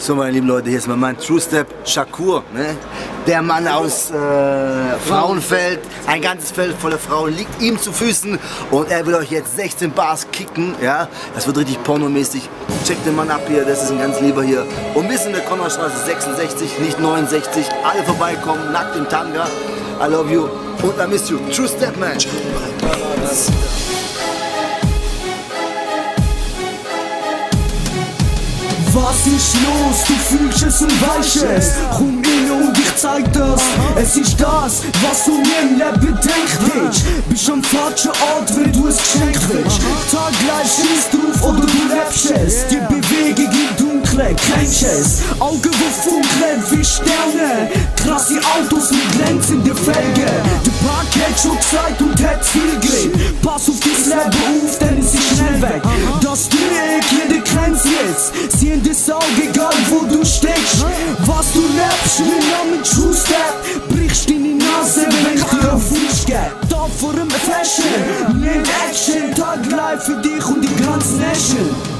So, meine lieben Leute, hier ist mein Mann True Step Shakur, ne? Der Mann aus äh, Frauenfeld, ein ganzes Feld voller Frauen liegt ihm zu Füßen und er will euch jetzt 16 Bars kicken, ja? Das wird richtig pornomäßig. Checkt den Mann ab hier, das ist ein ganz lieber hier. Und bis in der Konradstraße 66, nicht 69. Alle vorbeikommen, nackt im Tanga. I love you und I miss you. True Step, man. Was ist los? Du fühlst es und weißt es. Komm rein und ich zeig das. Es ist das, was du mir im Leben denkt. Bist am falschen Ort, wenn du es geschenkt willst. Tag gleich schießt drauf oder du lebst es. Die Bewegung im Dunkeln, kennst es. Augen, die funkeln wie Sterne. Krasse Autos mit glänzenden Felgen. Auge, egal wo du steckst. Was du lebst, mein Name True Step. Brichst deine Nase, wenn ich dir auf Fuß geb. Da vor einem Fashion, nicht Action. Tag live für dich und die ganze Nation.